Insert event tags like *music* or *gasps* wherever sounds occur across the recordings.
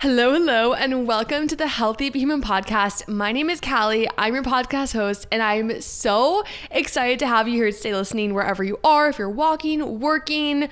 Hello, hello, and welcome to the Healthy Human Podcast. My name is Callie. I'm your podcast host, and I'm so excited to have you here to stay listening wherever you are. If you're walking, working,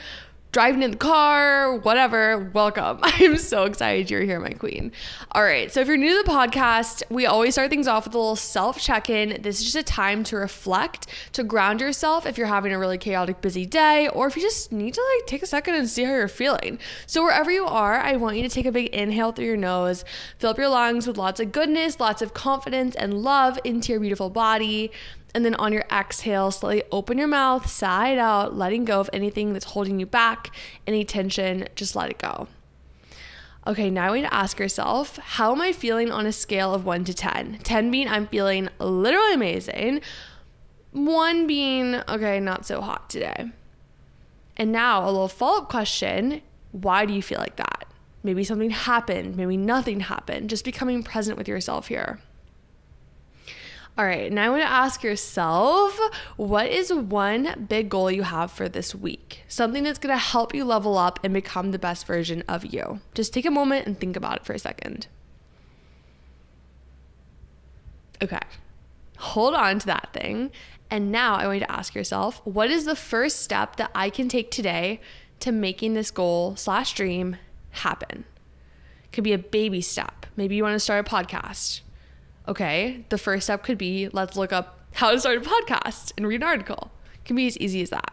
driving in the car, whatever, welcome. *laughs* I'm so excited you're here, my queen. All right, so if you're new to the podcast, we always start things off with a little self check in. This is just a time to reflect, to ground yourself if you're having a really chaotic, busy day, or if you just need to like take a second and see how you're feeling. So, wherever you are, I want you to take a big inhale through your nose, fill up your lungs with lots of goodness, lots of confidence and love into your beautiful body. And then on your exhale, slowly open your mouth, side out, letting go of anything that's holding you back, any tension, just let it go. Okay, now we need to ask yourself, how am I feeling on a scale of 1 to 10? 10 being I'm feeling literally amazing, 1 being, okay, not so hot today. And now a little follow up question why do you feel like that? Maybe something happened, maybe nothing happened. Just becoming present with yourself here. All right, now I want to ask yourself what is one big goal you have for this week? Something that's going to help you level up and become the best version of you. Just take a moment and think about it for a second. Okay, hold on to that thing. And now I want you to ask yourself what is the first step that I can take today to making this goal slash dream happen? It could be a baby step. Maybe you want to start a podcast Okay, the first step could be let's look up how to start a podcast and read an article. It can be as easy as that.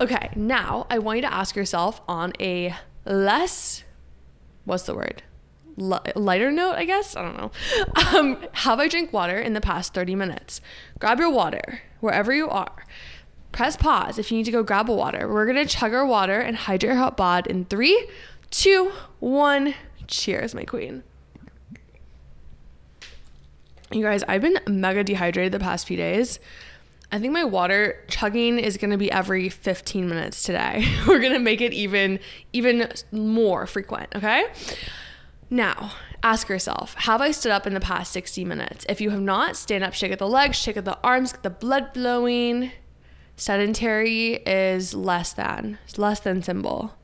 Okay, now I want you to ask yourself on a less, what's the word? lighter note, I guess. I don't know. *laughs* Um, have I drank water in the past 30 minutes? Grab your water wherever you are. Press pause if you need to go grab a water. We're gonna chug our water and hydrate our hot bod in three, two, one. Cheers, my queen. You guys, I've been mega dehydrated the past few days. I think my water chugging is going to be every 15 minutes today. *laughs* We're going to make it even even more frequent, okay? Now, ask yourself, have I stood up in the past 60 minutes? If you have not, stand up, shake at the legs, shake at the arms, get the blood flowing. Sedentary is less than, less than symbol.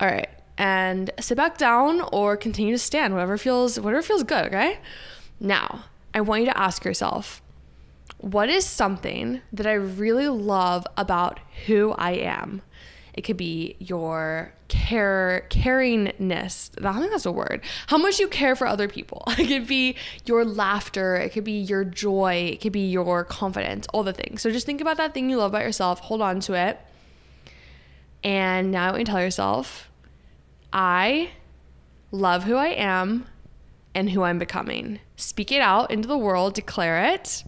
All right. And sit back down or continue to stand, whatever feels whatever feels good, okay? Now, I want you to ask yourself what is something that I really love about who I am? It could be your care, caringness. I think that's a word. How much you care for other people. *laughs* It could be your laughter. It could be your joy. It could be your confidence, all the things. So just think about that thing you love about yourself, hold on to it. And now you tell yourself, I love who I am and who I'm becoming. Speak it out into the world, declare it,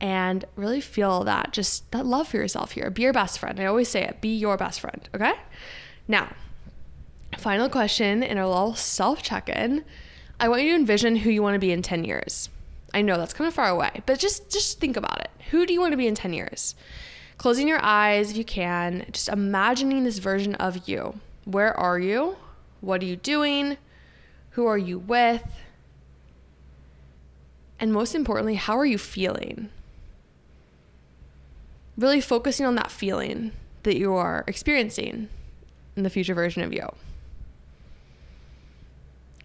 and really feel that just that love for yourself here. Be your best friend. I always say it be your best friend, okay? Now, final question in our little self check in. I want you to envision who you want to be in 10 years. I know that's kind of far away, but just just think about it. Who do you want to be in 10 years? Closing your eyes if you can, just imagining this version of you. Where are you? What are you doing? Who are you with? And most importantly, how are you feeling? Really focusing on that feeling that you are experiencing in the future version of you.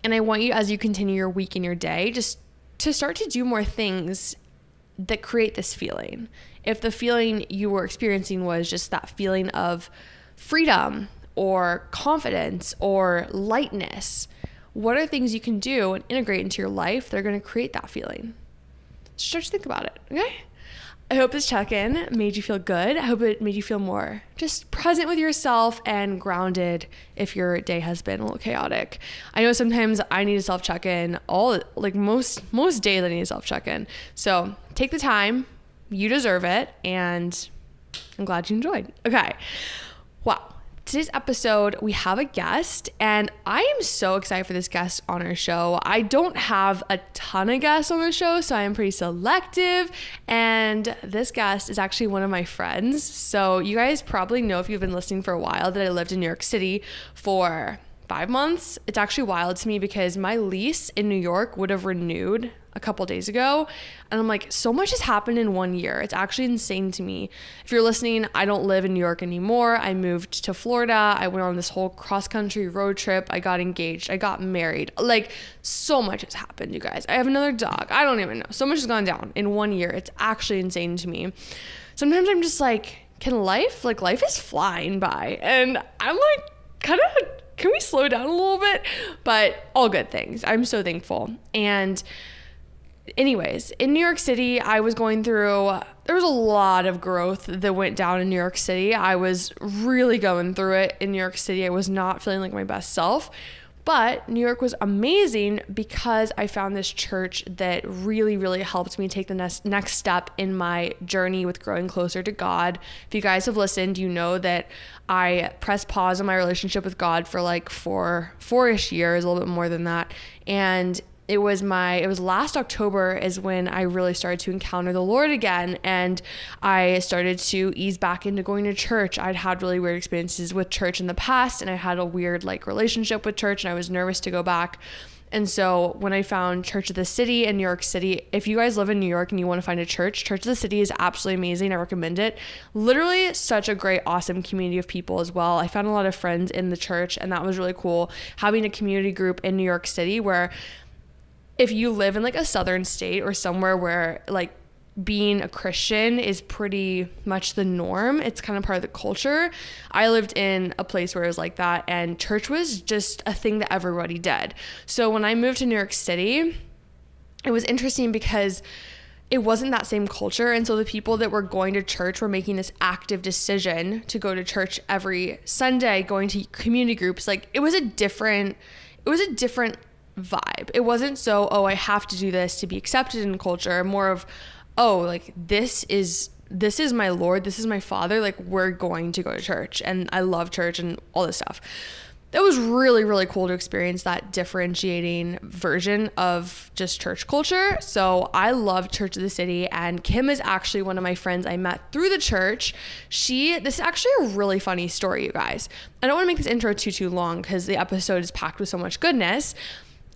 And I want you, as you continue your week and your day, just to start to do more things that create this feeling. If the feeling you were experiencing was just that feeling of freedom or confidence or lightness, what are things you can do and integrate into your life that are going to create that feeling? Start to think about it, okay? I hope this check in made you feel good. I hope it made you feel more just present with yourself and grounded if your day has been a little chaotic. I know sometimes I need a self check in, all like most most days I need a self check in. So take the time, you deserve it, and I'm glad you enjoyed. Okay. Wow today's episode, we have a guest, and I am so excited for this guest on our show. I don't have a ton of guests on the show, so I am pretty selective. And this guest is actually one of my friends. So, you guys probably know if you've been listening for a while that I lived in New York City for five months. It's actually wild to me because my lease in New York would have renewed a couple days ago. And I'm like, so much has happened in one year. It's actually insane to me. If you're listening, I don't live in New York anymore. I moved to Florida. I went on this whole cross country road trip. I got engaged. I got married. Like, so much has happened, you guys. I have another dog. I don't even know. So much has gone down in one year. It's actually insane to me. Sometimes I'm just like, can life, like, life is flying by. And I'm like, kind of, can we slow down a little bit? But all good things. I'm so thankful. And, anyways, in New York City, I was going through, there was a lot of growth that went down in New York City. I was really going through it in New York City. I was not feeling like my best self. But New York was amazing because I found this church that really, really helped me take the next next step in my journey with growing closer to God. If you guys have listened, you know that I pressed pause on my relationship with God for like four four-ish years, a little bit more than that. And it was my it was last October is when I really started to encounter the Lord again and I started to ease back into going to church. I'd had really weird experiences with church in the past and I had a weird like relationship with church and I was nervous to go back. And so when I found Church of the City in New York City, if you guys live in New York and you want to find a church, Church of the City is absolutely amazing. I recommend it. Literally such a great, awesome community of people as well. I found a lot of friends in the church, and that was really cool. Having a community group in New York City where if you live in like a southern state or somewhere where like being a Christian is pretty much the norm. It's kind of part of the culture. I lived in a place where it was like that, and church was just a thing that everybody did. So when I moved to New York City, it was interesting because it wasn't that same culture. And so the people that were going to church were making this active decision to go to church every Sunday, going to community groups. Like it was a different, it was a different vibe. It wasn't so, oh, I have to do this to be accepted in culture, more of, oh, like this is this is my Lord, this is my Father, like we're going to go to church and I love church and all this stuff. That was really, really cool to experience that differentiating version of just church culture. So I love Church of the City, and Kim is actually one of my friends I met through the church. She, this is actually a really funny story, you guys. I don't want to make this intro too, too long because the episode is packed with so much goodness.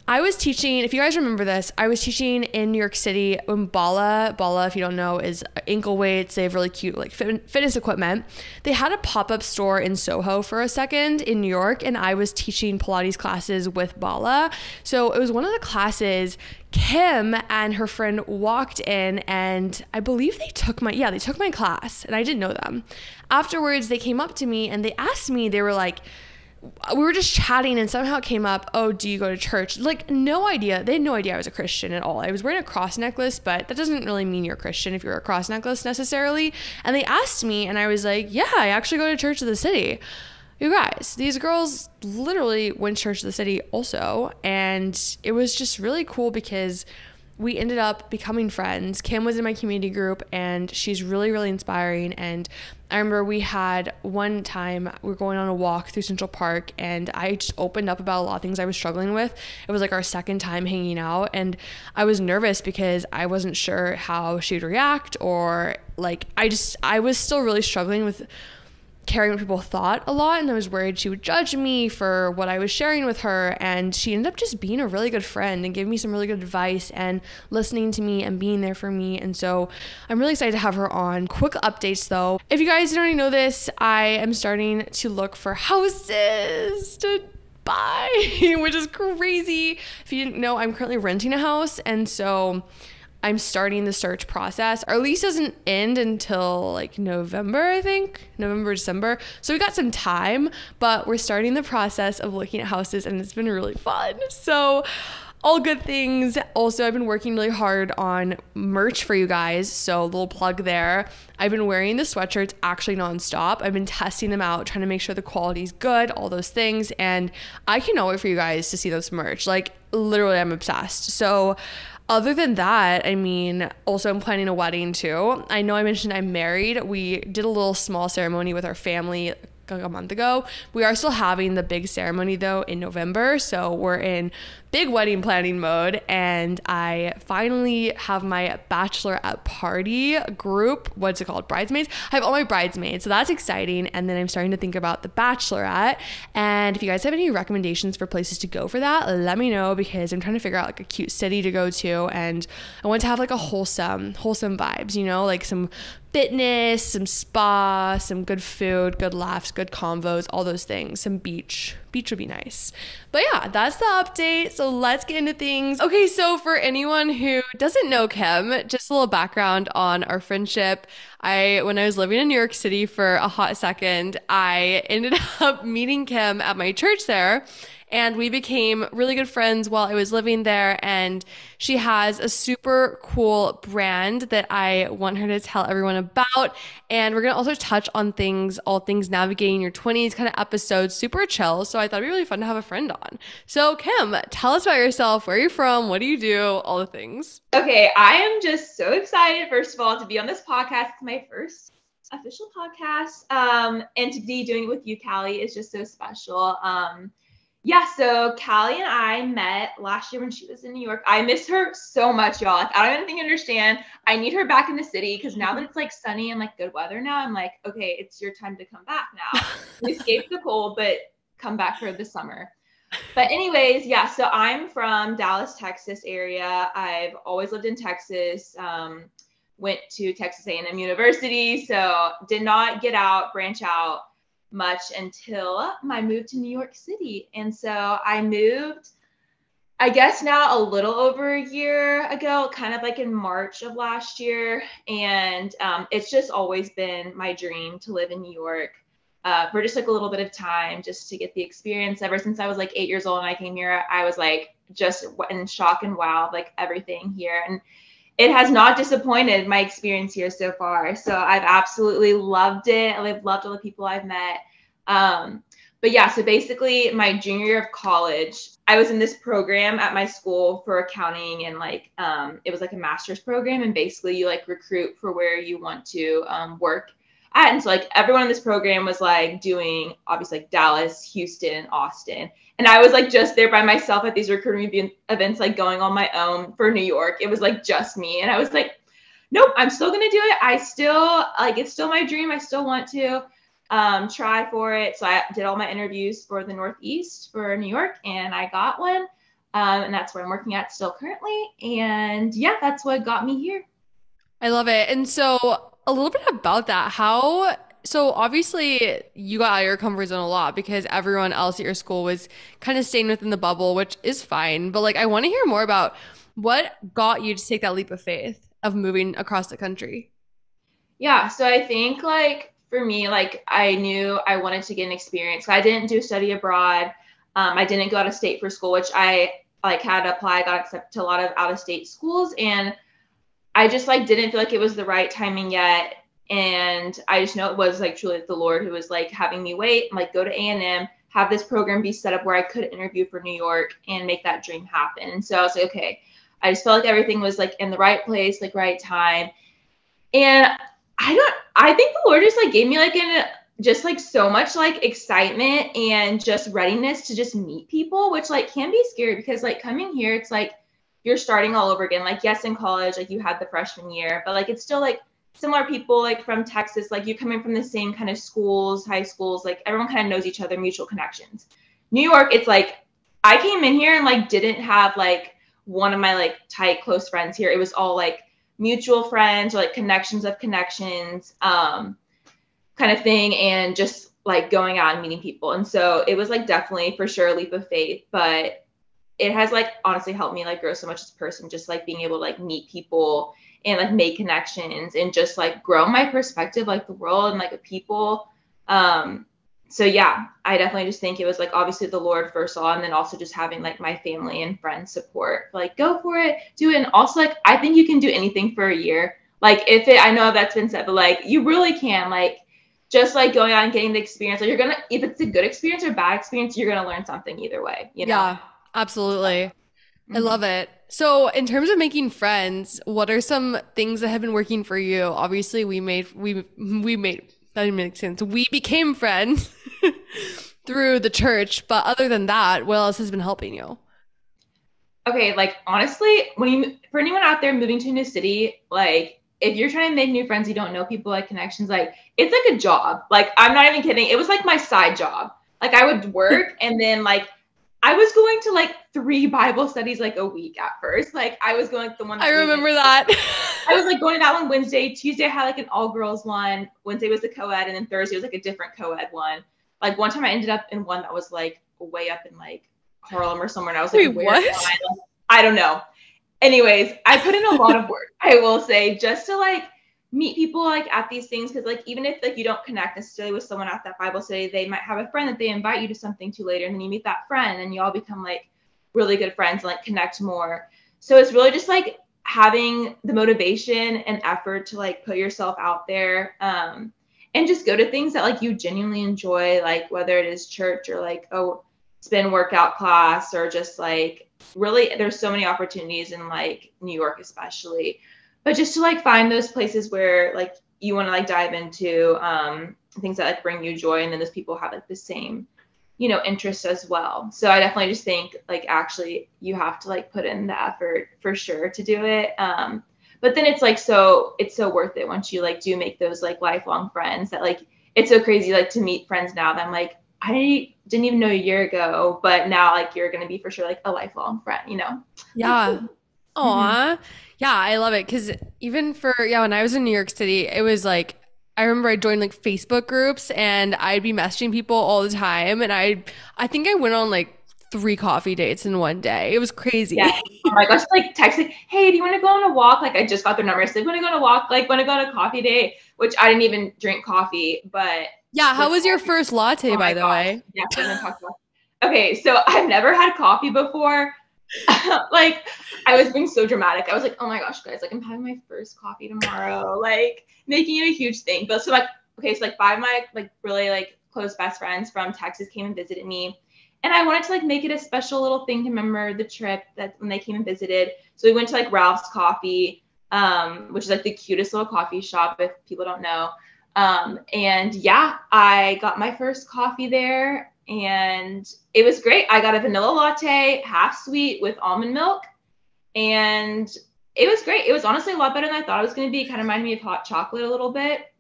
I was teaching, if you guys remember this, I was teaching in New York City when Bala, Bala, if you don't know, is ankle weights. They have really cute like fitness equipment. They had a pop-up store in Soho for a second in New York, and I was teaching Pilates classes with Bala. So it was one of the classes Kim and her friend walked in and I believe they took my yeah, they took my class and I didn't know them. Afterwards they came up to me and they asked me, they were like, we were just chatting and somehow it came up, oh, do you go to church? Like, no idea. They had no idea I was a Christian at all. I was wearing a cross necklace, but that doesn't really mean you're a Christian if you're a cross necklace necessarily. And they asked me, and I was like, yeah, I actually go to Church of the City. You guys, these girls literally went to Church of the City also. And it was just really cool because we ended up becoming friends. Kim was in my community group and she's really, really inspiring. And I remember we had one time we were going on a walk through Central Park and I just opened up about a lot of things I was struggling with. It was like our second time hanging out and I was nervous because I wasn't sure how she'd react or like I just I was still really struggling with caring what people thought a lot and I was worried she would judge me for what I was sharing with her and she ended up just being a really good friend and giving me some really good advice and listening to me and being there for me and so I'm really excited to have her on. Quick updates though. If you guys didn't already know this, I am starting to look for houses to buy, *laughs* which is crazy. If you didn't know, I'm currently renting a house and so I'm starting the search process. Our lease doesn't end until like November, I think, November, December. So we got some time, but we're starting the process of looking at houses and it's been really fun. So, all good things. Also, I've been working really hard on merch for you guys. So, little plug there. I've been wearing the sweatshirts actually nonstop. I've been testing them out, trying to make sure the quality's good, all those things. And I cannot wait for you guys to see those merch. Like, literally, I'm obsessed. So, other than that, I mean, also I'm planning a wedding too. I know I mentioned I'm married. We did a little small ceremony with our family like a month ago. We are still having the big ceremony though in November. So we're in big wedding planning mode and I finally have my bachelorette party group. What's it called? Bridesmaids. I have all my bridesmaids, so that's exciting. And then I'm starting to think about the bachelorette. And if you guys have any recommendations for places to go for that, let me know because I'm trying to figure out like a cute city to go to and I want to have like a wholesome, wholesome vibes, you know, like some fitness, some spa, some good food, good laughs, good convos, all those things. Some beach. Beach would be nice. But yeah, that's the update. So let's get into things. Okay, so for anyone who doesn't know Kim, just a little background on our friendship. I when I was living in New York City for a hot second, I ended *laughs* up meeting Kim at my church there and we became really good friends while I was living there. And she has a super cool brand that I want her to tell everyone about. And we're going to also touch on things, all things navigating your 20s kind of episodes, super chill. So I thought it'd be really fun to have a friend on. So, Kim, tell us about yourself. Where are you from? What do you do? All the things. Okay. I am just so excited, first of all, to be on this podcast. It's my first official podcast. Um, and to be doing it with you, Callie, is just so special. Um, yeah, so Callie and I met last year when she was in New York. I miss her so much, y'all. Like, I don't even think understand. I need her back in the city because now that it's like sunny and like good weather now, I'm like, okay, it's your time to come back now. *laughs* escape the cold, but come back for the summer. But anyways, yeah. So I'm from Dallas, Texas area. I've always lived in Texas. Um, went to Texas A&M University, so did not get out, branch out much until my move to New York City. And so I moved, I guess now a little over a year ago, kind of like in March of last year. And um, it's just always been my dream to live in New York. Uh, for just like a little bit of time, just to get the experience. Ever since I was like eight years old and I came here, I was like just in shock and wow, like everything here. And it has not disappointed my experience here so far. So I've absolutely loved it. I've loved all the people I've met. Um, but yeah, so basically, my junior year of college, I was in this program at my school for accounting, and like um, it was like a master's program, and basically you like recruit for where you want to um, work. And so like everyone in this program was like doing obviously like Dallas, Houston, Austin. And I was like just there by myself at these recruiting events, like going on my own for New York. It was like just me. And I was like, nope, I'm still to do it. I still like it's still my dream. I still want to um, try for it. So I did all my interviews for the Northeast for New York and I got one. Um, and that's where I'm working at still currently. And yeah, that's what got me here. I love it. And so a little bit about that. How so obviously you got out of your comfort zone a lot because everyone else at your school was kind of staying within the bubble, which is fine. But like I want to hear more about what got you to take that leap of faith of moving across the country. Yeah, so I think like for me, like I knew I wanted to get an experience. I didn't do study abroad. Um, I didn't go out of state for school, which I like had to apply, got accepted to a lot of out of state schools, and I just like didn't feel like it was the right timing yet. And I just know it was like truly the Lord who was like having me wait, like go to A&M, have this program be set up where I could interview for New York and make that dream happen. And so I was like, okay, I just felt like everything was like in the right place, like right time. And I don't, I think the Lord just like gave me like an, just like so much like excitement and just readiness to just meet people, which like can be scary because like coming here, it's like, you're starting all over again. Like, yes, in college, like you had the freshman year, but like it's still like similar people like from Texas, like you're coming from the same kind of schools, high schools, like everyone kind of knows each other, mutual connections. New York, it's like I came in here and like didn't have like one of my like tight close friends here. It was all like mutual friends or like connections of connections, um, kind of thing, and just like going out and meeting people. And so it was like definitely for sure a leap of faith, but it has like honestly helped me like grow so much as a person just like being able to like meet people and like make connections and just like grow my perspective like the world and like the people. Um so yeah i definitely just think it was like obviously the lord first saw and then also just having like my family and friends support like go for it do it. And also like i think you can do anything for a year. Like if it i know that's been said but like you really can like just like going out and getting the experience. Like you're gonna if it's a good experience or bad experience you're gonna learn something either way you know? Yeah Absolutely. Mm-hmm. I love it. So, in terms of making friends, what are some things that have been working for you? Obviously, we made we we made that didn't make sense. We became friends *laughs* through the church, but other than that, what else has been helping you? okay, like honestly, when you for anyone out there moving to a new city, like if you're trying to make new friends, you don't know people, like connections, like it's like a job. Like I'm not even kidding. It was like my side job. Like I would work *laughs* and then like I was going to like three Bible studies like a week at first. Like I was going to the one. I remember that. I was like going to that one Wednesday. Tuesday I had like an all girls one. Wednesday was the co-ed, and then Thursday was like a different co-ed one. Like one time I ended up in one that was like way up in like Harlem or somewhere, and I was like, Wait, what? I? I don't know. Anyways, I put in a lot of work. I will say just to like meet people like at these things because like even if like you don't connect necessarily with someone at that bible study they might have a friend that they invite you to something to later and then you meet that friend and you all become like really good friends and like connect more. So it's really just like having the motivation and effort to like put yourself out there um and just go to things that like you genuinely enjoy like whether it is church or like a spin workout class or just like really there's so many opportunities in like new york especially but just to like find those places where like you want to like dive into um, things that like bring you joy and then those people have like the same you know interests as well so i definitely just think like actually you have to like put in the effort for sure to do it um but then it's like so it's so worth it once you like do make those like lifelong friends that like it's so crazy like to meet friends now that i'm like i didn't even know a year ago but now like you're gonna be for sure like a lifelong friend you know yeah *laughs* Aw. Mm-hmm. Yeah, I love it because even for, yeah, when I was in New York City, it was like, I remember I joined like Facebook groups and I'd be messaging people all the time. And I, I think I went on like three coffee dates in one day. It was crazy. Yeah. Oh my gosh, like texting, hey, do you want to go on a walk? Like I just got their number. So want to go on a walk? Like want to go on a coffee date? Which I didn't even drink coffee, but yeah. How was your first latte, oh by the gosh. way? Yeah. Okay, so *laughs* I've never had coffee before. *laughs* like I was being so dramatic. I was like, oh my gosh, guys, like I'm having my first coffee tomorrow, like making it a huge thing. But so like, okay, so like five of my like really like close best friends from Texas came and visited me. And I wanted to like make it a special little thing to remember the trip that when they came and visited. So we went to like Ralph's Coffee, um, which is like the cutest little coffee shop if people don't know. Um, and yeah, I got my first coffee there and it was great. I got a vanilla latte, half sweet with almond milk, and it was great. It was honestly a lot better than I thought it was going to be. Kind of reminded me of hot chocolate a little bit,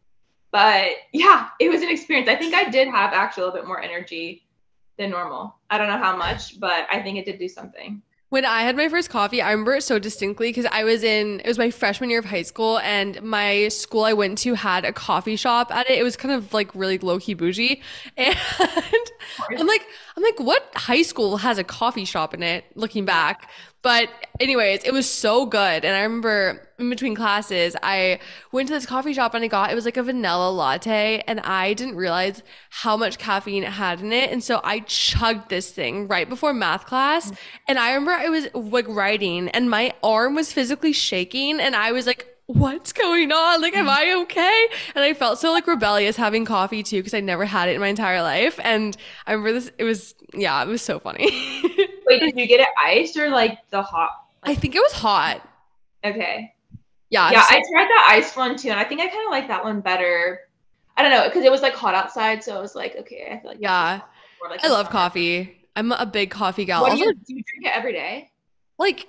but yeah, it was an experience. I think I did have actually a little bit more energy than normal. I don't know how much, but I think it did do something. When I had my first coffee, I remember it so distinctly because I was in, it was my freshman year of high school, and my school I went to had a coffee shop at it. It was kind of like really low key bougie. *laughs* And I'm like, I'm like, what high school has a coffee shop in it looking back? But anyways, it was so good. And I remember in between classes, I went to this coffee shop and I got it was like a vanilla latte and I didn't realize how much caffeine it had in it. And so I chugged this thing right before math class. Mm. And I remember I was like writing and my arm was physically shaking and I was like what's going on? Like, am mm. I okay? And I felt so like rebellious having coffee too because I never had it in my entire life. And I remember this, it was, yeah, it was so funny. *laughs* Wait, did you get it iced or like the hot? I think it was hot. Okay. Yeah. Yeah, I tried the iced one too. And I think I kind of like that one better. I don't know, because it was like hot outside. So I was like, okay, I feel like. Yeah. Like I love coffee. I'm a big coffee gal. What do you, do you drink it every day? Like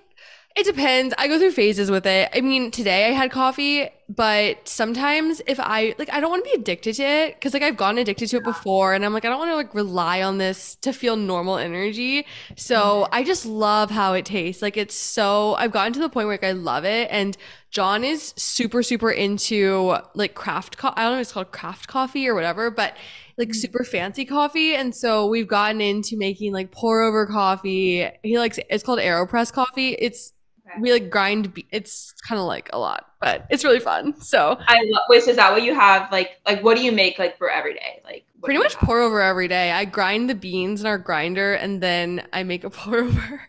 it depends. I go through phases with it. I mean, today I had coffee, but sometimes if I like, I don't want to be addicted to it because like I've gotten addicted to it before, and I'm like, I don't want to like rely on this to feel normal energy. So mm-hmm. I just love how it tastes. Like it's so. I've gotten to the point where like, I love it, and John is super super into like craft. Co- I don't know if it's called craft coffee or whatever, but like mm-hmm. super fancy coffee. And so we've gotten into making like pour over coffee. He likes it's called AeroPress coffee. It's Okay. We like grind. Be- it's kind of like a lot, but it's really fun. So I love. Wait, so is that what you have? Like, like what do you make like for every day? Like pretty much pour over every day. I grind the beans in our grinder, and then I make a *laughs* pour over.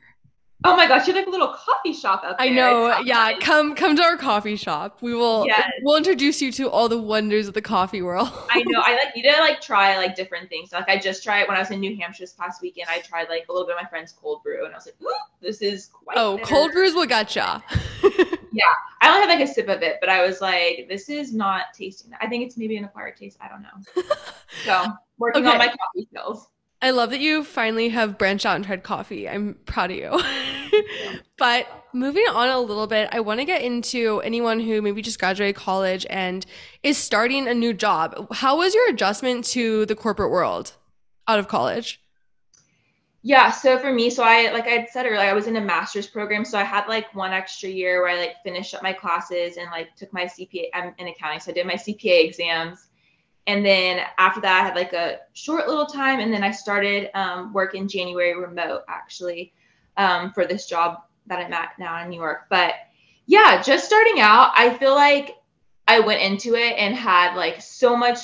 Oh my gosh, you're like a little coffee shop out there. I know. Yeah, come come to our coffee shop. We will yes. we'll introduce you to all the wonders of the coffee world. I know. I *laughs* like need to like try like different things. Like I just tried when I was in New Hampshire this past weekend. I tried like a little bit of my friend's cold brew, and I was like, this is quite. Oh, bitter. cold brews will gotcha. *laughs* yeah, I only had like a sip of it, but I was like, this is not tasting. I think it's maybe an acquired taste. I don't know. *laughs* so working okay. on my coffee skills. I love that you finally have branched out and tried coffee. I'm proud of you. *laughs* but moving on a little bit, I want to get into anyone who maybe just graduated college and is starting a new job. How was your adjustment to the corporate world out of college? Yeah, so for me, so I like I had said earlier, I was in a master's program, so I had like one extra year where I like finished up my classes and like took my CPA. I'm in accounting, so I did my CPA exams, and then after that, I had like a short little time, and then I started um, work in January remote actually um, for this job that I'm at now in New York. But yeah, just starting out, I feel like I went into it and had like so much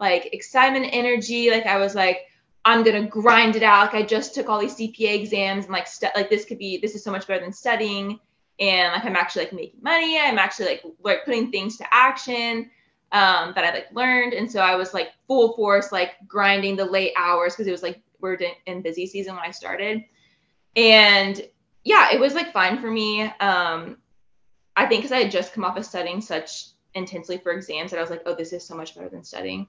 like excitement, energy. Like I was like I'm gonna grind it out. Like I just took all these CPA exams and like like this could be this is so much better than studying. And like I'm actually like making money. I'm actually like like putting things to action um, that I like learned. And so I was like full force like grinding the late hours because it was like we're in busy season when I started. And yeah, it was like fine for me. Um, I think because I had just come off of studying such intensely for exams that I was like, oh, this is so much better than studying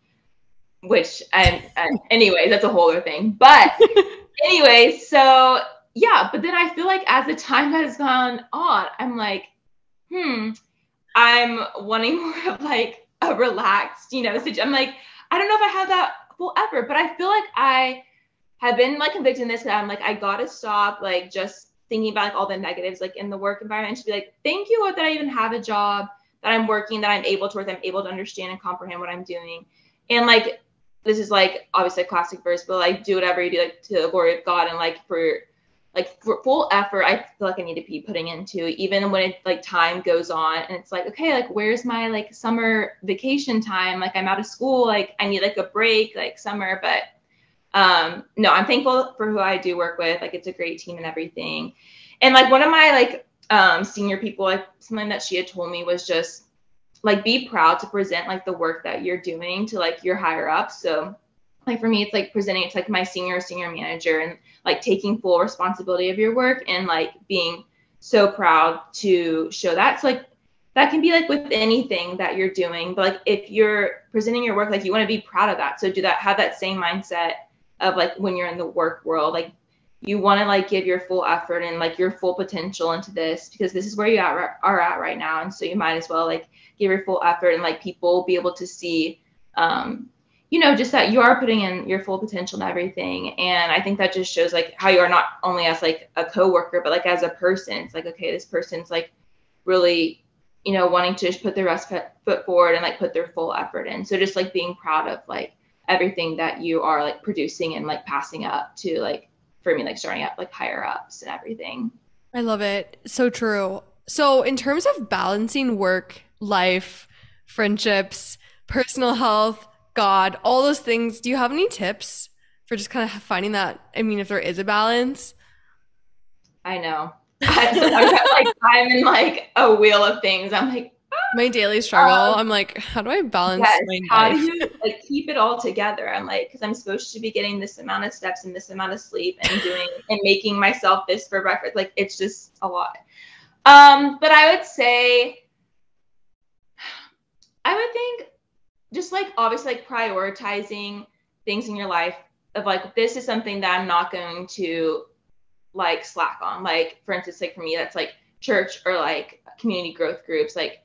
which and, and *laughs* anyway, that's a whole other thing. But *laughs* anyway, so yeah, but then I feel like as the time has gone on, I'm like, hmm, I'm wanting *laughs* more of like a relaxed, you know, I'm like, I don't know if I have that effort, but I feel like I have been like convicted in this that I'm like, I gotta stop like just thinking about like all the negatives like in the work environment to be like, thank you Lord that I even have a job, that I'm working, that I'm able to work, I'm able to understand and comprehend what I'm doing. And like this is like obviously a classic verse, but like do whatever you do like to the glory of God and like for like full effort I feel like I need to be putting into even when it like time goes on and it's like okay like where's my like summer vacation time like I'm out of school like I need like a break like summer but um no I'm thankful for who I do work with like it's a great team and everything and like one of my like um senior people like something that she had told me was just like be proud to present like the work that you're doing to like your higher up. So like for me, it's like presenting it to like my senior senior manager and like taking full responsibility of your work and like being so proud to show that. So like that can be like with anything that you're doing, but like if you're presenting your work, like you want to be proud of that. So do that, have that same mindset of like when you're in the work world, like you want to like give your full effort and like your full potential into this because this is where you are, are at right now. And so you might as well like give your full effort and like people be able to see um, you know just that you are putting in your full potential and everything. And i think that just shows like how you are not only as like a coworker but like as a person. It's like okay this person's like really you know wanting to just put their best foot forward and like put their full effort in. So just like being proud of like everything that you are like producing and like passing up to like for me like starting up like higher ups and everything. I love it. So true. So in terms of balancing work life, friendships, personal health, God, all those things. Do you have any tips for just kind of finding that? I mean, if there is a balance? I know. *laughs* Like I'm in like a wheel of things. I'm like ah! my daily struggle. Um, I'm like, how do I balance yes, my how life? do you like keep it all together? I'm like, because I'm supposed to be getting this amount of steps and this amount of sleep and doing *laughs* and making myself this for breakfast. Like it's just a lot. Um, but I would say I would think just like obviously like prioritizing things in your life of like this is something that I'm not going to like slack on. Like for instance, like for me, that's like church or like community growth groups. Like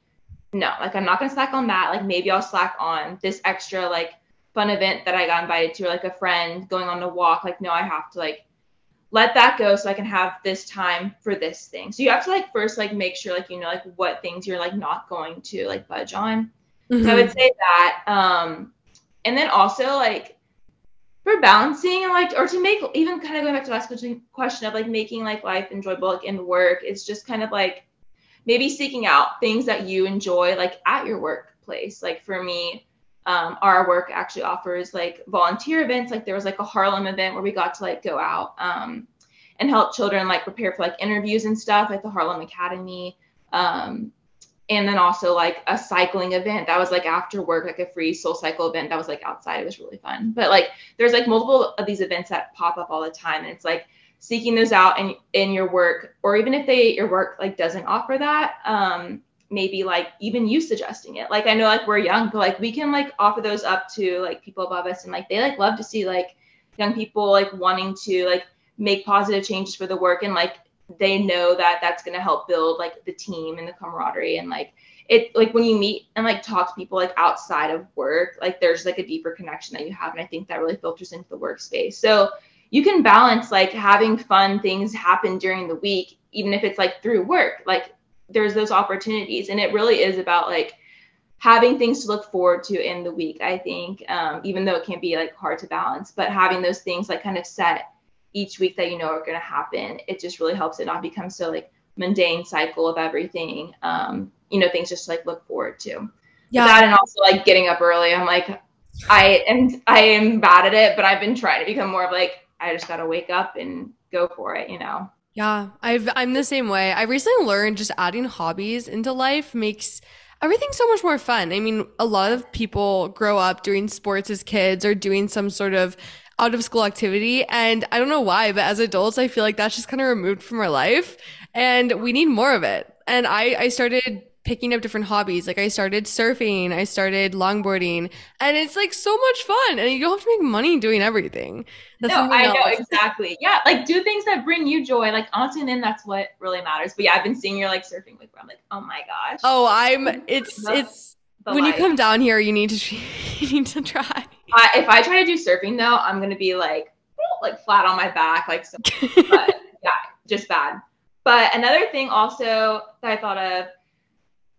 no, like I'm not gonna slack on that. Like maybe I'll slack on this extra like fun event that I got invited to, or like a friend going on a walk. Like no, I have to like let that go so I can have this time for this thing. So you have to like first like make sure like you know like what things you're like not going to like budge on. Mm-hmm. So I would mm-hmm. say that. Um, and then also like for balancing and like or to make even kind of going back to the last question question of like making like life enjoyable like in work, it's just kind of like maybe seeking out things that you enjoy like at your workplace. Like for me, um, our work actually offers like volunteer events. Like there was like a Harlem event where we got to like go out um, and help children like prepare for like interviews and stuff at the Harlem Academy. Um, and then also like a cycling event that was like after work like a free soul cycle event that was like outside. It was really fun. But like there's like multiple of these events that pop up all the time. And it's like seeking those out in in your work or even if they your work like doesn't offer that um maybe like even you suggesting it. Like i know like we're young but like we can like offer those up to like people above us. And like they like love to see like young people like wanting to like make positive changes for the work and like they know that that's going to help build like the team and the camaraderie and like it like when you meet and like talk to people like outside of work like there's like a deeper connection that you have and i think that really filters into the workspace. So you can balance like having fun things happen during the week even if it's like through work like there's those opportunities and it really is about like having things to look forward to in the week i think um, even though it can be like hard to balance but having those things like kind of set each week that you know are going to happen it just really helps it not become so like mundane cycle of everything um, you know things just to, like look forward to. Yeah. That and also like getting up early i'm like i am i am bad at it but i've been trying to become more of like i just gotta wake up and go for it you know? Yeah i've i'm the same way. I recently learned just adding hobbies into life makes everything so much more fun. I mean a lot of people grow up doing sports as kids or doing some sort of out of school activity and i don't know why but as adults i feel like that's just kind of removed from our life and we need more of it and i i started picking up different hobbies. Like I started surfing, I started longboarding, and it's like so much fun. And you don't have to make money doing everything. That's no, I else. know exactly. Yeah, like do things that bring you joy. Like honestly, and then that's what really matters. But yeah, I've been seeing your like surfing week. I'm like, oh my gosh. Oh, I'm. It's it's. when life. you come down here, you need to *laughs* you need to try. I, if I try to do surfing though, I'm gonna be like like flat on my back, like so. but *laughs* yeah, just bad. But another thing also that I thought of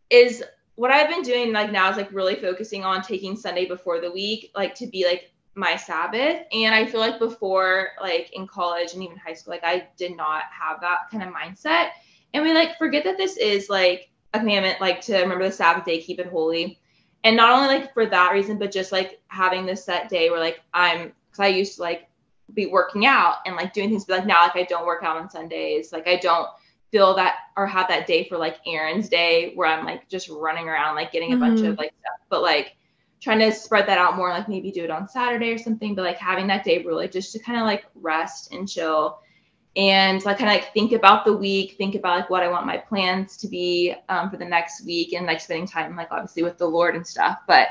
is what I've been doing like now is like really focusing on taking Sunday before the week, like to be like my Sabbath. And I feel like before, like in college and even high school, like I did not have that kind of mindset. And we like forget that this is like a commandment, like to remember the Sabbath day, keep it holy. And not only like for that reason, but just like having this set day where like I'm, cause I used to like be working out and like doing things, but like now like I don't work out on Sundays. Like I don't feel that or have that day for like errands day where I'm like just running around like getting a mm-hmm. bunch of mm-hmm. like stuff, but like trying to spread that out more, like maybe do it on Saturday or something, but like having that day really just to kind of like rest and chill and so i kind of like think about the week, think about like what I want my plans to be um, for the next week and like spending time like obviously with the Lord and stuff, but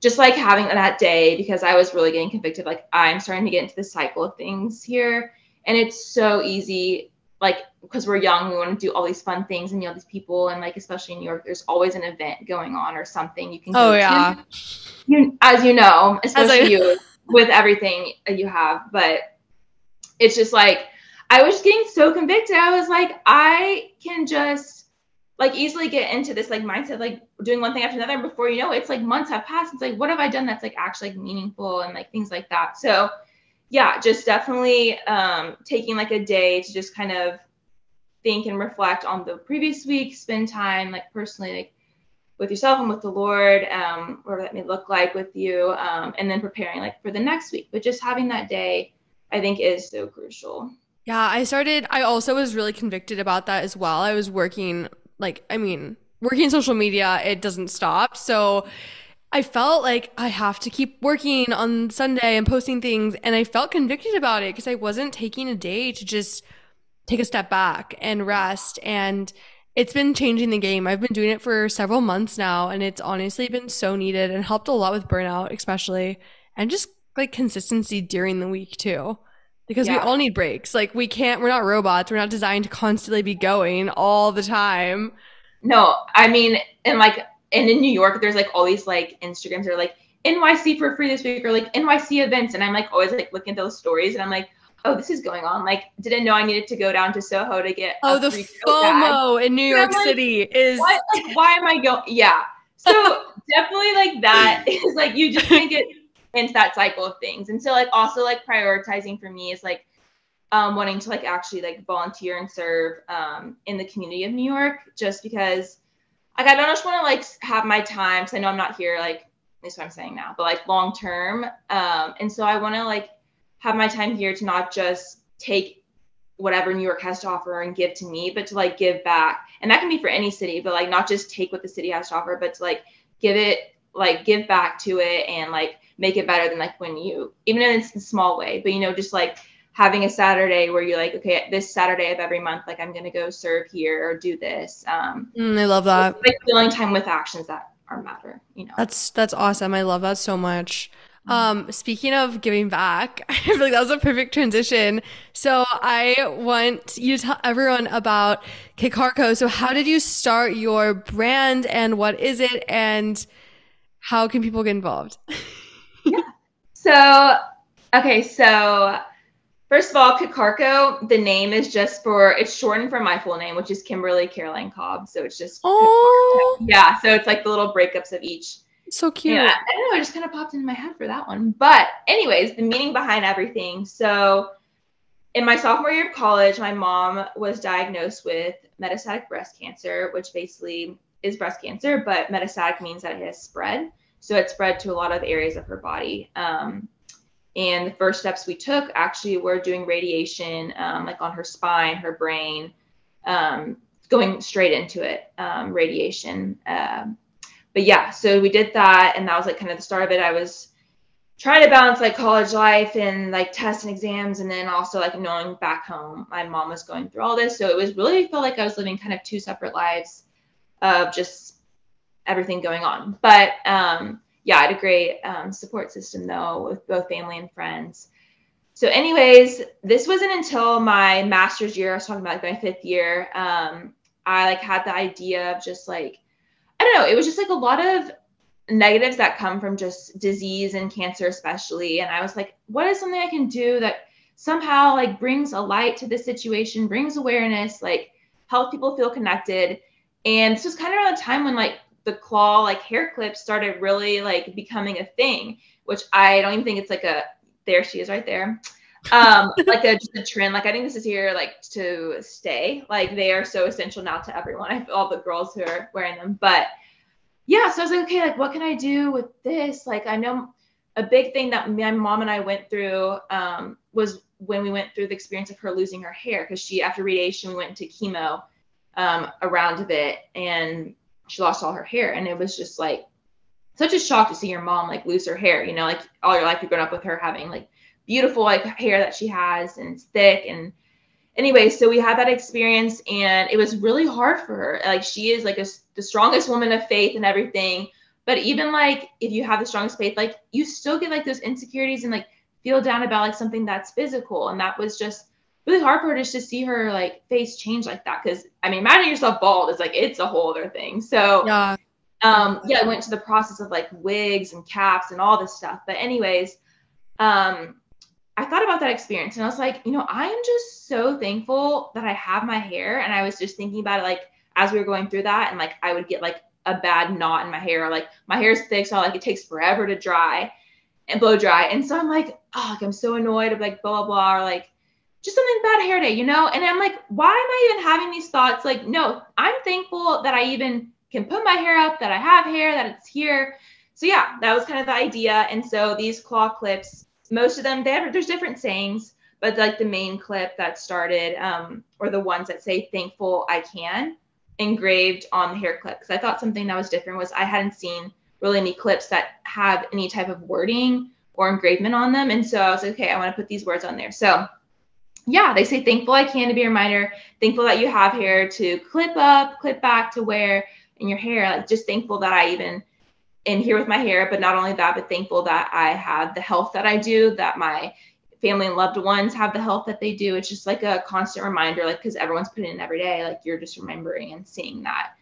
just like having that day because I was really getting convicted like I'm starting to get into the cycle of things here and it's so easy like because we're young, we want to do all these fun things and you know these people and like especially in New York, there's always an event going on or something you can. oh yeah. To. You as you know, especially I- you with everything you have, but it's just like I was getting so convicted. I was like, I can just like easily get into this like mindset, like doing one thing after another. And before you know, it, it's like months have passed. It's like, what have I done that's like actually like meaningful and like things like that. So yeah, just definitely um, taking like a day to just kind of think and reflect on the previous week, spend time like personally like with yourself and with the Lord, um, whatever that may look like with you, um, and then preparing like for the next week. But just having that day, I think, is so crucial. Yeah, I started. I also was really convicted about that as well. I was working like, I mean, working social media, it doesn't stop. So I felt like I have to keep working on Sunday and posting things. And I felt convicted about it because I wasn't taking a day to just take a step back and rest. And it's been changing the game. I've been doing it for several months now, and it's honestly been so needed and helped a lot with burnout, especially, and just like consistency during the week too. Because yeah. we all need breaks. Like, we can't, we're not robots. We're not designed to constantly be going all the time. No, I mean, and like, and in New York, there's like all these like Instagrams that are like NYC for free this week or like NYC events. And I'm like always like looking at those stories and I'm like, oh, this is going on. Like, didn't know I needed to go down to Soho to get. Oh, the FOMO in New York like, City is. What? Like, why am I going? Yeah. So *laughs* definitely like that *laughs* is like you just can't get into that cycle of things. And so like also like prioritizing for me is like um, wanting to like actually like volunteer and serve um, in the community of New York just because like I don't just want to like have my time because I know I'm not here like that's what I'm saying now, but like long term. Um, and so I want to like have my time here to not just take whatever New York has to offer and give to me, but to like give back. And that can be for any city, but like not just take what the city has to offer, but to like give it, like give back to it and like make it better than like when you, even if it's a small way, but you know, just like having a Saturday where you're like, okay, this Saturday of every month, like I'm gonna go serve here or do this. Um, mm, I love that. Like filling time with actions that are matter. You know, that's that's awesome. I love that so much. Um, speaking of giving back, *laughs* I feel like that was a perfect transition. So I want you to tell everyone about KiCarCo. So how did you start your brand and what is it and how can people get involved? *laughs* So, okay. So first of all, KiCarCo, the name is just for, it's shortened for my full name, which is Kimberly Caroline Cobb. So it's just, oh, yeah. So it's like the little breakups of each so cute. Yeah, I don't know. It just kind of popped into my head for that one. But, anyways, the meaning behind everything. So, in my sophomore year of college, my mom was diagnosed with metastatic breast cancer, which basically is breast cancer, but metastatic means that it has spread. So, it spread to a lot of areas of her body. Um, and the first steps we took actually were doing radiation, um, like on her spine, her brain, um, going straight into it, um, radiation. Uh, but yeah, so we did that, and that was like kind of the start of it. I was trying to balance like college life and like tests and exams, and then also like knowing back home my mom was going through all this. So it was really felt like I was living kind of two separate lives of just everything going on. But um, yeah, I had a great um, support system though with both family and friends. So, anyways, this wasn't until my master's year. I was talking about like my fifth year. Um, I like had the idea of just like I don't know, it was just like a lot of negatives that come from just disease and cancer especially and I was like what is something I can do that somehow like brings a light to this situation, brings awareness, like help people feel connected. And this was kind of around the time when like the claw like hair clips started really like becoming a thing, which I don't even think it's like a there she is right there. Um, *laughs* like a just a trend. Like I think this is here like to stay. Like they are so essential now to everyone. *laughs* I all the girls who are wearing them. But yeah, so I was like, okay, like what can I do with this? Like I know a big thing that my mom and I went through um, was when we went through the experience of her losing her hair because she after radiation we went to chemo um, around a bit and she lost all her hair. And it was just like such a shock to see your mom like lose her hair you know like all your life you've grown up with her having like beautiful like hair that she has and it's thick and anyway so we had that experience and it was really hard for her. Like she is like a, the strongest woman of faith and everything. But even like if you have the strongest faith like you still get like those insecurities and like feel down about like something that's physical. And that was just really hard for her just to see her like face change like that because i mean imagine yourself bald is like it's a whole other thing so yeah um yeah i went to the process of like wigs and caps and all this stuff but anyways um I thought about that experience and I was like, you know, I am just so thankful that I have my hair. And I was just thinking about it like as we were going through that, and like I would get like a bad knot in my hair, or like my hair is thick, so like it takes forever to dry and blow dry. And so I'm like, oh, like I'm so annoyed of like blah blah blah, or like just something bad hair day, you know? And I'm like, why am I even having these thoughts? Like, no, I'm thankful that I even can put my hair up, that I have hair, that it's here. So yeah, that was kind of the idea. And so these claw clips most of them they have there's different sayings but like the main clip that started um, or the ones that say thankful i can engraved on the hair clip because i thought something that was different was i hadn't seen really any clips that have any type of wording or engravement on them and so i was like okay i want to put these words on there so yeah they say thankful i can to be a reminder thankful that you have hair to clip up clip back to wear in your hair like just thankful that i even in here with my hair, but not only that, but thankful that I have the health that I do, that my family and loved ones have the health that they do. It's just like a constant reminder, like because everyone's putting in every day, like you're just remembering and seeing that.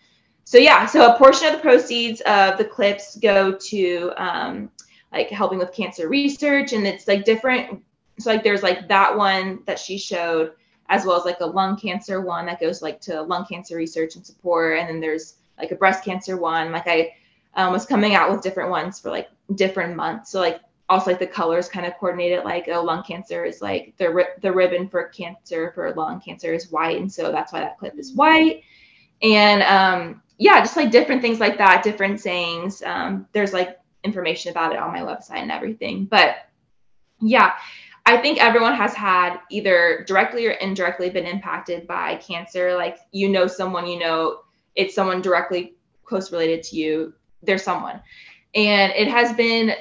So yeah, so a portion of the proceeds of the clips go to um, like helping with cancer research, and it's like different. So like there's like that one that she showed, as well as like a lung cancer one that goes like to lung cancer research and support, and then there's like a breast cancer one. Like I um, was coming out with different ones for like different months. So like also like the colors kind of coordinated. Like oh, lung cancer is like the ri- the ribbon for cancer for lung cancer is white, and so that's why that clip is white. And um, yeah, just like different things like that, different sayings. Um, there's like information about it on my website and everything. But yeah, I think everyone has had either directly or indirectly been impacted by cancer. Like you know someone, you know it's someone directly close related to you there's someone. And it has been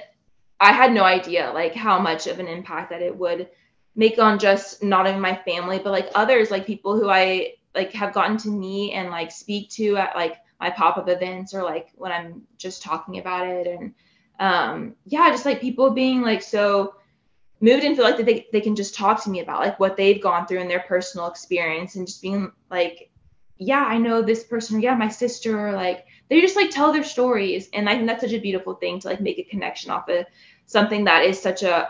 I had no idea like how much of an impact that it would make on just not only my family but like others like people who I like have gotten to meet and like speak to at like my pop-up events or like when I'm just talking about it and um, yeah, just like people being like so moved and feel like that they, they can just talk to me about like what they've gone through in their personal experience and just being like, yeah, I know this person, or yeah, my sister, or like they just like tell their stories. And I think that's such a beautiful thing to like make a connection off of something that is such a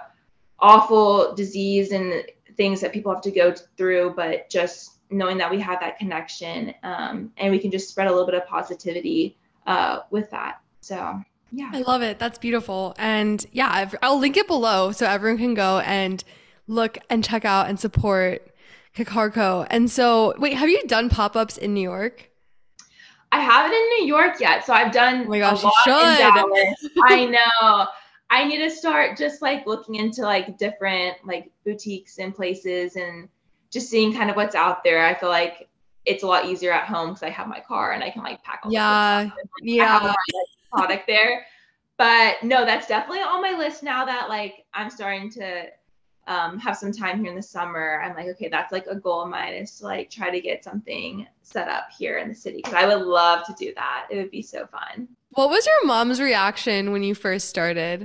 awful disease and things that people have to go through, but just knowing that we have that connection um, and we can just spread a little bit of positivity uh, with that. So, yeah. I love it. That's beautiful. And yeah, I'll link it below so everyone can go and look and check out and support KiCarCo. And so, wait, have you done pop ups in New York? I haven't in New York yet. So I've done oh my gosh, a lot in Dallas. *laughs* I know. I need to start just like looking into like different like boutiques and places and just seeing kind of what's out there. I feel like it's a lot easier at home because I have my car and I can like pack all yeah, and, like, yeah. I have a lot of, like, product there. But no, that's definitely on my list now that like I'm starting to um, have some time here in the summer. I'm like, okay, that's like a goal of mine is to like try to get something set up here in the city because I would love to do that. It would be so fun. What was your mom's reaction when you first started?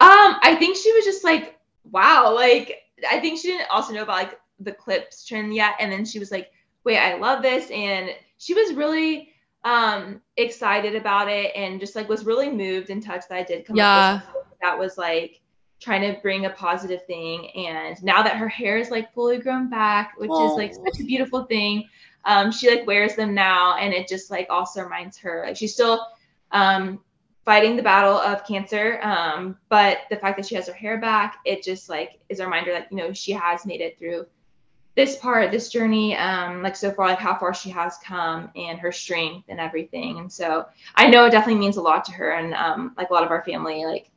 Um, I think she was just like, wow, like I think she didn't also know about like the clips trend yet. And then she was like, wait, I love this. And she was really um excited about it and just like was really moved and touched that I did come yeah. up with that was like trying to bring a positive thing. And now that her hair is like fully grown back, which is like such a beautiful thing, um, she like wears them now and it just like also reminds her like she's still um fighting the battle of cancer. Um, but the fact that she has her hair back, it just like is a reminder that, you know, she has made it through this part, this journey, um, like so far, like how far she has come and her strength and everything. And so I know it definitely means a lot to her. And um, like a lot of our family, like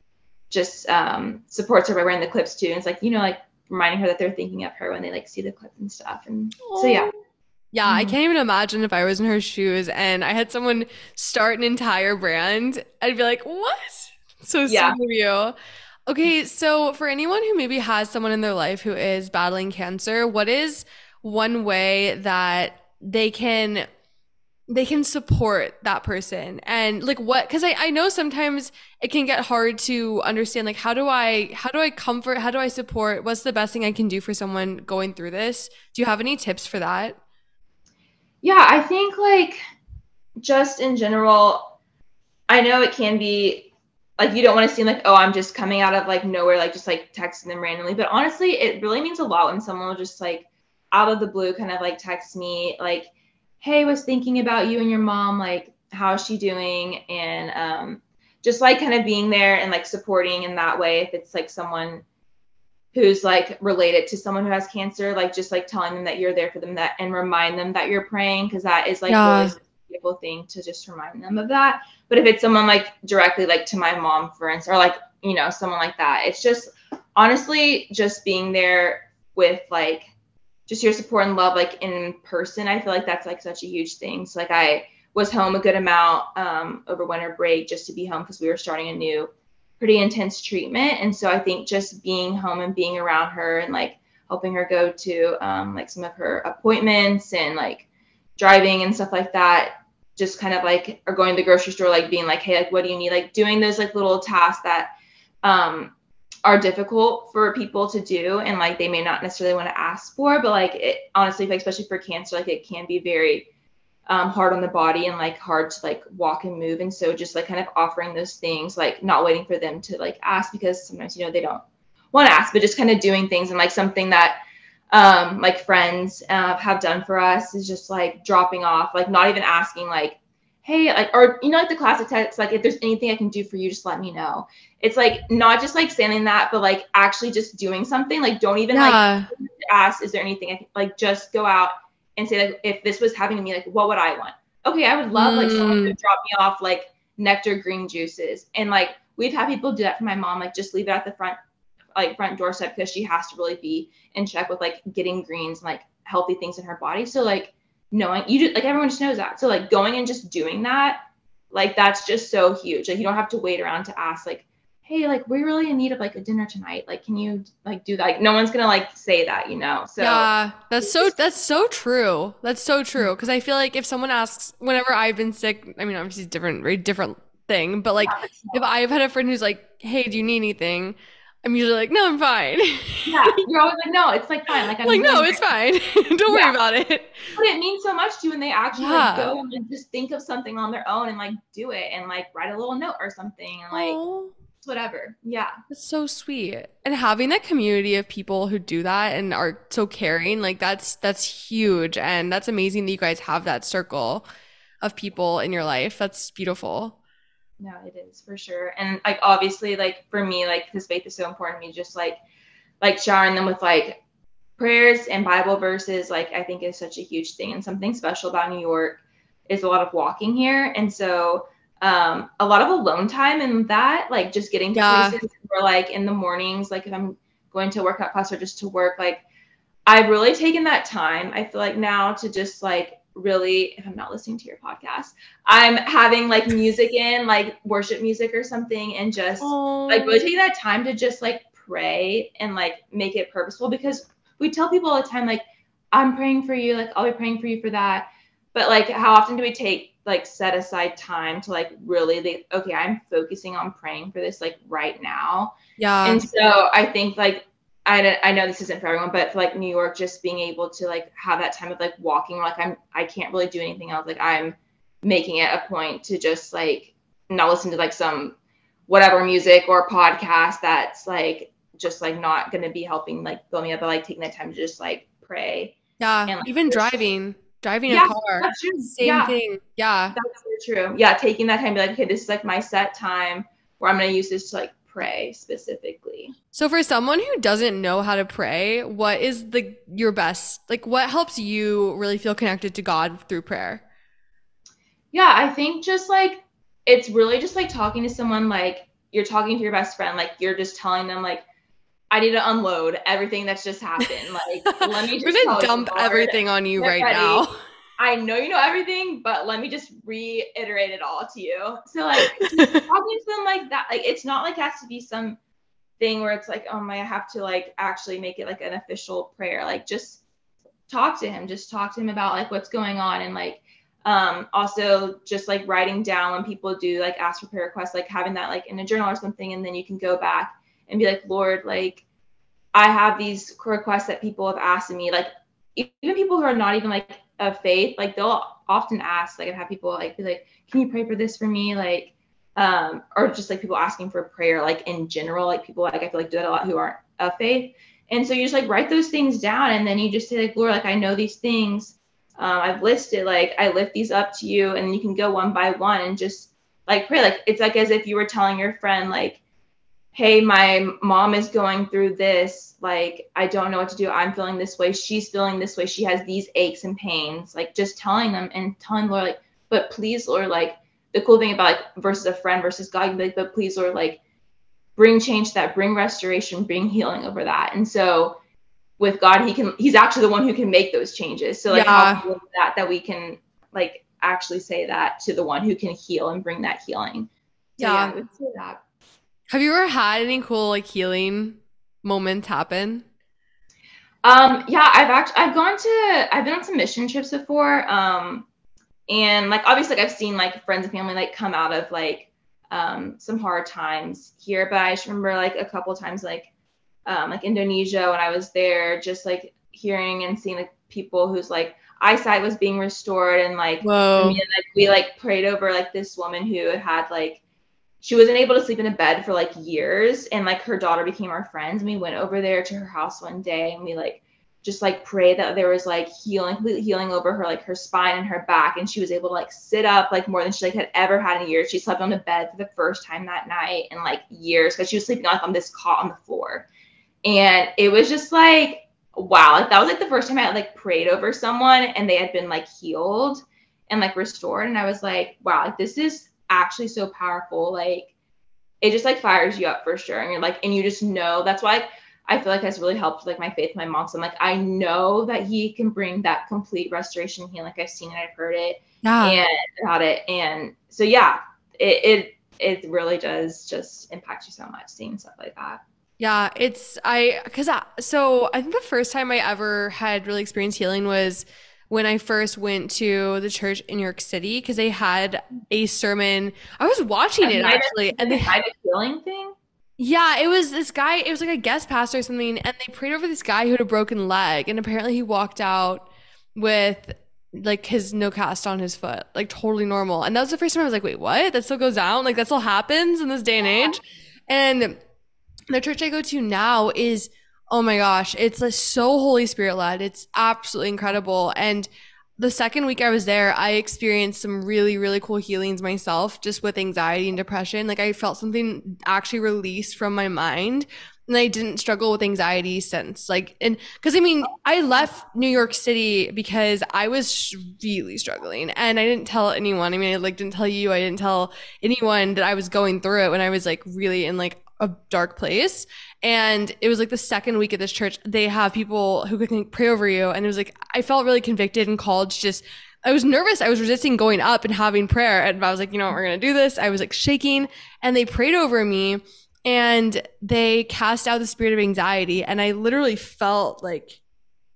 just um, supports her by wearing the clips too. And it's like, you know, like reminding her that they're thinking of her when they like see the clip and stuff. And Aww. so, yeah. Yeah, mm-hmm. I can't even imagine if I was in her shoes and I had someone start an entire brand. I'd be like, what? So yeah. sweet of you. Okay, so for anyone who maybe has someone in their life who is battling cancer, what is one way that they can they can support that person? And like what because I, I know sometimes it can get hard to understand like how do i how do i comfort how do i support? What's the best thing i can do for someone going through this? Do you have any tips for that? Yeah, I think like just in general, I know it can be like you don't want to seem like, oh, I'm just coming out of like nowhere, like just like texting them randomly. But honestly, it really means a lot when someone will just like out of the blue kind of like text me like, hey, was thinking about you and your mom, like, how's she doing? And um just like kind of being there and like supporting in that way if it's like someone who's like related to someone who has cancer, like just like telling them that you're there for them that and remind them that you're praying because that is like yeah. really beautiful thing to just remind them of that. But if it's someone like directly like to my mom, for instance, or like you know someone like that, it's just honestly just being there with like just your support and love like in person. I feel like that's like such a huge thing. So like I was home a good amount um, over winter break just to be home because we were starting a new pretty intense treatment. And so I think just being home and being around her and like helping her go to um, like some of her appointments and like driving and stuff like that just kind of like are going to the grocery store like being like hey like what do you need like doing those like little tasks that um are difficult for people to do and like they may not necessarily want to ask for but like it honestly like especially for cancer like it can be very um, hard on the body and like hard to like walk and move. And so just like kind of offering those things, like not waiting for them to like ask because sometimes, you know, they don't want to ask, but just kind of doing things and like something that um, like friends uh, have done for us is just like dropping off, like not even asking like, hey, like, or you know, like the classic text, like if there's anything I can do for you, just let me know. It's like not just like saying that, but like actually just doing something. Like don't even yeah. like ask, is there anything I can like just go out and say like if this was happening to me like what would i want okay i would love like someone to mm. drop me off like nectar green juices and like we've had people do that for my mom like just leave it at the front like front doorstep because she has to really be in check with like getting greens and like healthy things in her body so like knowing you just like everyone just knows that so like going and just doing that like that's just so huge like you don't have to wait around to ask like hey, like we're really in need of like a dinner tonight. Like, can you like do that? Like, no one's gonna like say that, you know. So yeah, that's so that's so true. That's so mm-hmm. true. Because I feel like if someone asks, whenever I've been sick, I mean, obviously different, very different thing. But like Yeah, if. I've had a friend who's like, "Hey, do you need anything?" I'm usually like, "No, I'm fine." yeah, you're always like, no, it's like fine. Like I'm like, no, it's fine. *laughs* Don't worry about it. But it means so much to you when they actually Yeah. like go and just think of something on their own and like do it and like write a little note or something and like Aw, whatever. Yeah. that's so sweet. And having that community of people who do that and are so caring, like that's that's huge. And that's amazing that you guys have that circle of people in your life. That's beautiful. No, it is for sure. And like obviously, like for me, like because faith is so important to me, just like like showering them with like prayers and Bible verses, like I think is such a huge thing. And something special about New York is a lot of walking here. And so um a lot of alone time and that, like just getting to Yeah. places where like in the mornings, like if I'm going to a workout class or just to work, like I've really taken that time. I feel like now to just like really, if I'm not listening to your podcast, I'm having like music in, like worship music or something, and just like really taking that time to just like pray and like make it purposeful because we tell people all the time, like, I'm praying for you, like, I'll be praying for you for that. But like, how often do we take like set aside time to like really, like, okay, I'm focusing on praying for this like right now. yeah. And so I think like I, I know this isn't for everyone, but for like New York, just being able to like have that time of like walking, like I'm I can't really do anything else. Like I'm making it a point to just like not listen to like some whatever music or podcast that's like just like not gonna be helping like build me up, but like taking that time to just like pray. yeah. and, like, Even driving, driving Yeah, a car. Same yeah, thing. Yeah. that's so true. Yeah, taking that time to be like, okay, this is like my set time where I'm gonna use this to like pray specifically. So for someone who doesn't know how to pray, what is the your best? Like what helps you really feel connected to God through prayer? Yeah, I think just like it's really just like talking to someone like you're talking to your best friend, like you're just telling them like I need to unload everything that's just happened. Like let me *laughs* We're just gonna dump everything on you Get right ready. now. I know you know everything, but let me just reiterate it all to you. So like *laughs* talking to them like that, like it's not like it has to be some thing where it's like, oh my, I have to like actually make it like an official prayer. Like just talk to him, just talk to him about like what's going on and like um also just like writing down when people do like ask for prayer requests, like having that like in a journal or something, and then you can go back and be like, Lord, like I have these requests that people have asked me, like even people who are not even like of faith, like they'll often ask, like I've had people like be like, Can you pray for this for me? Like, um, or just like people asking for prayer, like in general, like people like I feel like do that a lot who aren't of faith. And so you just like write those things down and then you just say, like, Lord, like I know these things. Um, I've listed, like I lift these up to you, and you can go one by one and just like pray. Like it's like as if you were telling your friend, like, hey, my mom is going through this. Like, I don't know what to do. I'm feeling this way. She's feeling this way. She has these aches and pains. Like, just telling them and telling Lord, like, but please, Lord, like, the cool thing about like versus a friend versus God, you'd be like, but please, Lord, like, bring change to that, bring restoration, bring healing over that. And so with God, he can, he's actually the one who can make those changes. So, like, Yeah. how that, that we can, like, actually say that to the one who can heal and bring that healing. So, Yeah. I would say that. Have you ever had any cool like healing moments happen? Um, yeah, I've actually I've gone to I've been on some mission trips before. Um, and like obviously like I've seen like friends and family like come out of like um some hard times here, but I just remember like a couple times like um like Indonesia when I was there, just like hearing and seeing like people whose like eyesight was being restored and like Whoa. me, like we like prayed over like this woman who had like she wasn't able to sleep in a bed for like years and like her daughter became our friends and we went over there to her house one day and we like just like prayed that there was like healing complete healing over her like her spine and her back and she was able to like sit up like more than she like had ever had in years she slept on the bed for the first time that night in like years because she was sleeping like on this cot on the floor. And it was just like wow like that was like the first time i like prayed over someone and they had been like healed and like restored and i was like wow like this is actually so powerful like it just like fires you up for sure and you're like and you just know that's why i feel like has really helped like my faith my mom so i'm like i know that he can bring that complete restoration healing like i've seen it i've heard it Yeah. and about it and so yeah it it it really does just impact you so much seeing stuff like that Yeah, it's I because I, so I think the first time I ever had really experienced healing was when I first went to the church in New York City because they had a sermon. I was watching it actually, and they had a healing thing. Yeah, it was this guy. It was like a guest pastor or something, and they prayed over this guy who had a broken leg, and apparently he walked out with like his no cast on his foot, like totally normal. And that was the first time I was like, wait, what? That still goes down? Like that still happens in this day and age? And the church I go to now is oh my gosh, it's like so Holy Spirit led. It's absolutely incredible. And the second week I was there, I experienced some really, really cool healings myself just with anxiety and depression. Like I felt something actually released from my mind. And I didn't struggle with anxiety since. Like, and because I mean, I left New York City because I was really struggling and I didn't tell anyone. I mean, I like didn't tell you, I didn't tell anyone that I was going through it when I was like really in like a dark place. And it was like the second week at this church, they have people who can pray over you. And it was like, I felt really convicted and called just, I was nervous. I was resisting going up and having prayer. And I was like, you know what, we're going to do this. I was like shaking and they prayed over me and they cast out the spirit of anxiety. And I literally felt like,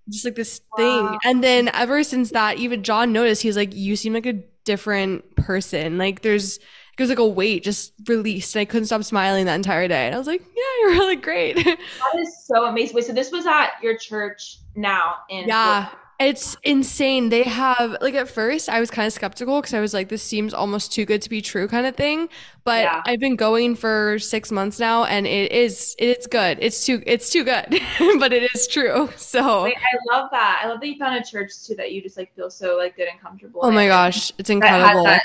just like this wow. thing. And then ever since that, even John noticed, he's like, you seem like a different person. Like there's, it was like a weight just released and I couldn't stop smiling that entire day. And I was like, yeah, you're really great. *laughs* That is so amazing. Wait, so this was at your church now in Yeah. It's insane. They have like at first I was kind of skeptical because I was like, this seems almost too good to be true kind of thing. But yeah. I've been going for six months now and it is it's good. It's too it's too good. *laughs* but it is true. So Wait, I love that. I love that you found a church too that you just like feel so like good and comfortable. Oh my gosh, it's incredible.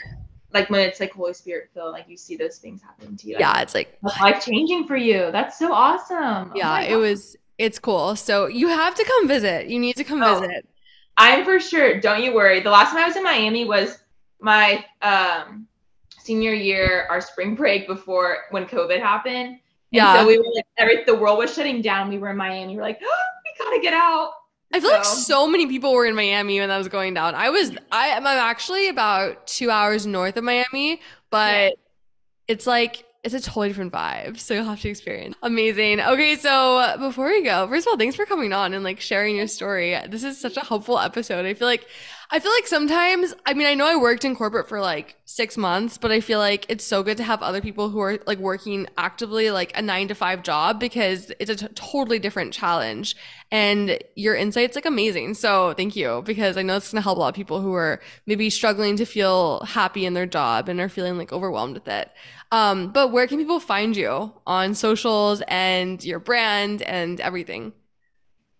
Like when it's like Holy Spirit filled, like you see those things happen to you. Yeah, it's like life changing for you. That's so awesome. Oh yeah, oh it was. It's cool. So you have to come visit. You need to come oh, visit. I'm for sure. Don't you worry. The last time I was in Miami was my um, senior year, our spring *laughs* break before when COVID happened. And yeah. So we were like, every the world was shutting down. We were in Miami. We are like, oh, *gasps* we gotta get out. I feel so. like so many people were in Miami when that was going down. I was I am actually about two hours north of Miami, but yeah. it's like it's a totally different vibe. So you'll have to experience. Amazing. Okay, so before we go, first of all, thanks for coming on and like sharing your story. This is such a helpful episode. I feel like I feel like sometimes, I mean, I know I worked in corporate for like six months, but I feel like it's so good to have other people who are like working actively like a nine to five job because it's a t- totally different challenge and your insight's like amazing. So thank you because I know it's going to help a lot of people who are maybe struggling to feel happy in their job and are feeling like overwhelmed with it. Um, but where can people find you on socials and your brand and everything?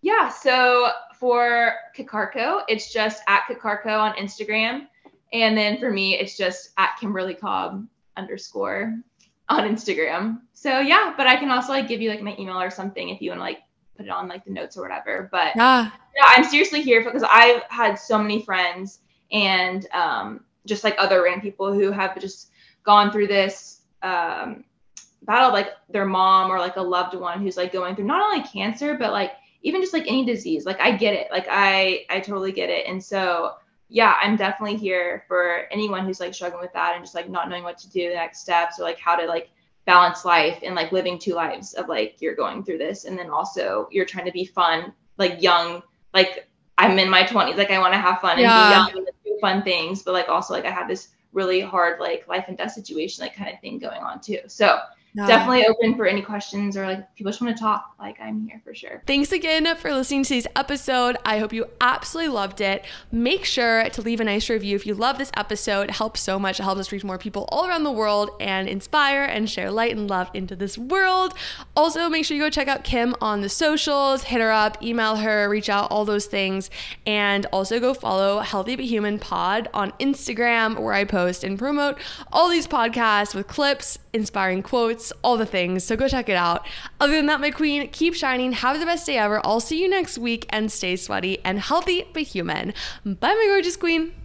Yeah, so for KiCarCo, it's just at KiCarCo on Instagram. And then for me, it's just at Kimberly Cobb underscore on Instagram. So yeah, but I can also like give you like my email or something if you want to like put it on like the notes or whatever. But yeah, yeah I'm seriously here because I've had so many friends and um, just like other random people who have just gone through this um, battle, like their mom or like a loved one who's like going through not only cancer, but like even just like any disease like i get it like i i totally get it and so yeah i'm definitely here for anyone who's like struggling with that and just like not knowing what to do the next steps or like how to like balance life and like living two lives of like you're going through this and then also you're trying to be fun like young like i'm in my 20s like i want to have fun and be young and do fun things but like also like i have this really hard like life and death situation like kind of thing going on too so no. definitely open for any questions or like people just want to talk. Like I'm here for sure. Thanks again for listening to today's episode. I hope you absolutely loved it. Make sure to leave a nice review if you love this episode. It helps so much. It helps us reach more people all around the world and inspire and share light and love into this world. Also, make sure you go check out Kim on the socials, hit her up, email her, reach out, all those things. And also go follow Healthy But Human Pod on Instagram where I post and promote all these podcasts with clips, inspiring quotes all the things. So go check it out. Other than that, my queen, keep shining. Have the best day ever. I'll see you next week and stay sweaty and healthy but human. Bye, my gorgeous queen.